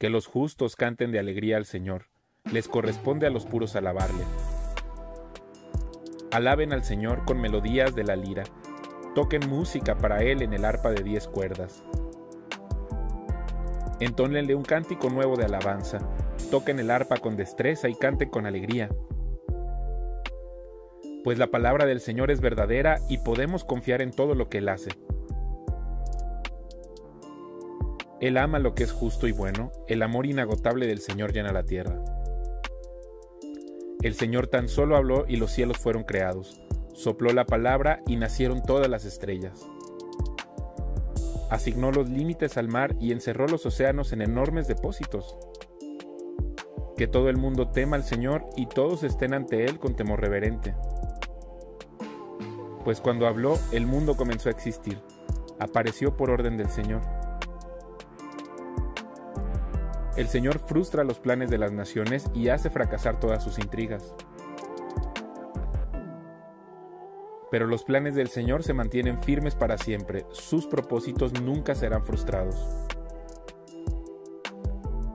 Que los justos canten de alegría al Señor, les corresponde a los puros alabarle. Alaben al Señor con melodías de la lira, toquen música para Él en el arpa de diez cuerdas. Entónenle un cántico nuevo de alabanza, toquen el arpa con destreza y canten con alegría. Pues la palabra del Señor es verdadera y podemos confiar en todo lo que Él hace. Él ama lo que es justo y bueno, el amor inagotable del Señor llena la tierra. El Señor tan solo habló y los cielos fueron creados, sopló la palabra y nacieron todas las estrellas. Asignó los límites al mar y encerró los océanos en enormes depósitos. Que todo el mundo tema al Señor y todos estén ante Él con temor reverente. Pues cuando habló, el mundo comenzó a existir, apareció por orden del Señor. El Señor frustra los planes de las naciones y hace fracasar todas sus intrigas. Pero los planes del Señor se mantienen firmes para siempre, sus propósitos nunca serán frustrados.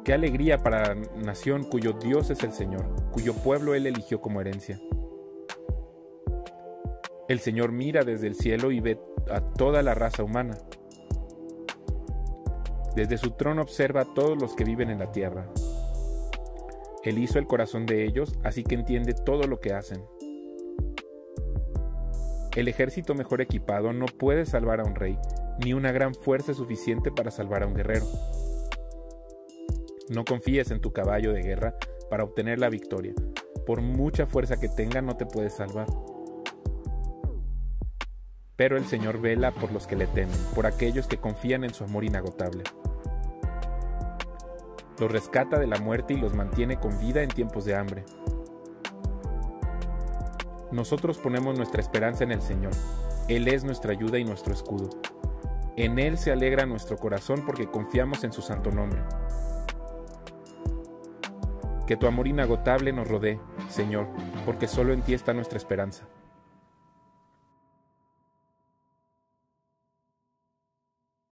Qué alegría para la nación cuyo Dios es el Señor, cuyo pueblo Él eligió como herencia. El Señor mira desde el cielo y ve a toda la raza humana. Desde su trono observa a todos los que viven en la tierra. Él hizo el corazón de ellos, así que entiende todo lo que hacen. El ejército mejor equipado no puede salvar a un rey, ni una gran fuerza suficiente para salvar a un guerrero. No confíes en tu caballo de guerra para obtener la victoria. Por mucha fuerza que tenga no te puede salvar. Pero el Señor vela por los que le temen, por aquellos que confían en su amor inagotable los rescata de la muerte y los mantiene con vida en tiempos de hambre. Nosotros ponemos nuestra esperanza en el Señor. Él es nuestra ayuda y nuestro escudo. En Él se alegra nuestro corazón porque confiamos en su santo nombre. Que tu amor inagotable nos rodee, Señor, porque solo en ti está nuestra esperanza.